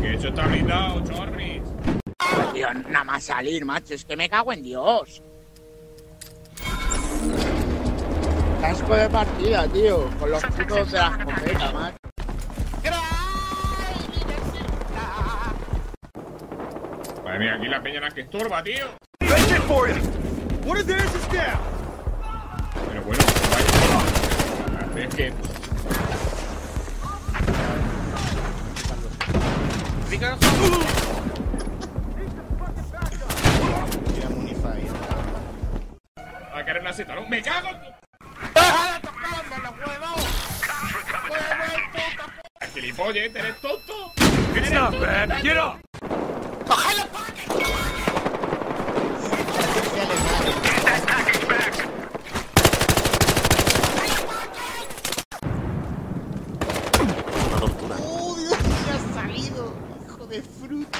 Que eso está blindado, chorris. Tío, nada más salir, macho. Es que me cago en Dios. Casco de partida, tío. Con los putos de la escopeta, macho. Madre mía, aquí la peña la que estorba, tío. Pero bueno, vaya. Es que. Tira Munify. Va a caer una ¿no? ¡Me cago! ¡Gilipollas, eres tonto! Not bad. Get de fruta!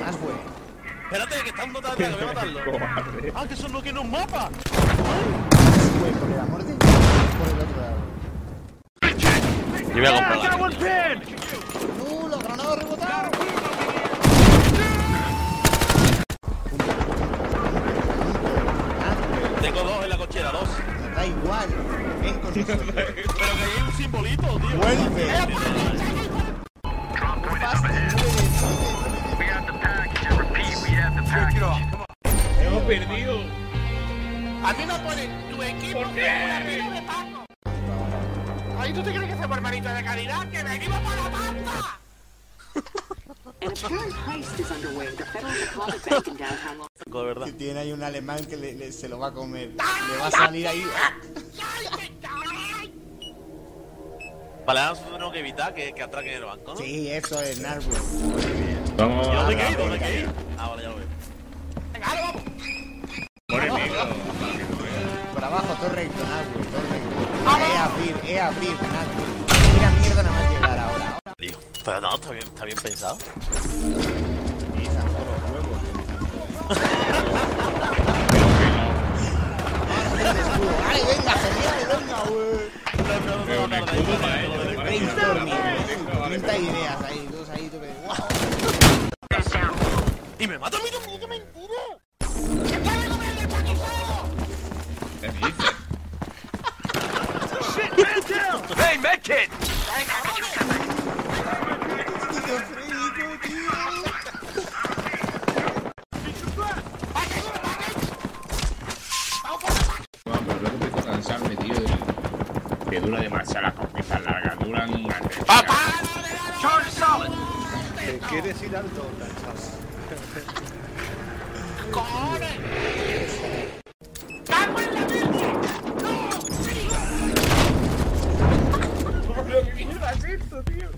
Más bueno. Espérate, que está un notable, que voy a matarlo. Cobarde. ¡Ah, que eso no tiene un mapa! Más bueno, por el amor de Dios. Por el otro lado. Yo voy a comprar I got one la pinned. ¡No! ¡La granada rebotada! Igual. Ven con nosotros. Pero que hay un simbolito, tío. ¡Vuelve! Hemos perdido. A mí me ponen tu equipo ¿Por qué? de una pila de Paco. Ahí tú te crees que de calidad, que venimos por la pasta. An apparent heist is underway at the Federal Deposit Bank in downtown Los De verdad. Que tiene ahí un alemán que le, le- se lo va a comer. Le va a salir ahí. Vale, ahora nosotros tenemos que evitar que, que atraquen el banco, ¿no? Sí, eso es Narwood. Vamos ¿Y dónde hay que ir? Ah, ¿Dónde hay que venga, ir? Ah, vale, ya lo veo. Por enemigo. Por abajo, todo recto, Narwood, todo recto. E abrir, e abrir, Narwood. Mira mierda nada más llegar ahora. Ahora. Tío. Pero no, está bien, está bien pensado. Y Santoro, huevos. ¡Ay, venga, genial, venga, güey! Pero un escudo para ellos. para ellos. Brainstorming. Vale, 30 ideas ahí, dos ahí, tú que... ¡Wow! ¡Y me mata a mí también! ¡Qué mentira! ¿Qué dices? Shit, man down. Hey, medkit. Esquizofrénico, tío. No, pero luego empiezo a cansarme, tío. de- Que dura demasiado las conquistas largas. Duran eternidad. Charge solid. ¿Quieres ir alto? Cansado. Pero qué mierda es esto, tío.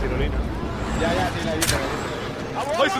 Tirolina. Ya, ya, ni la he visto. Place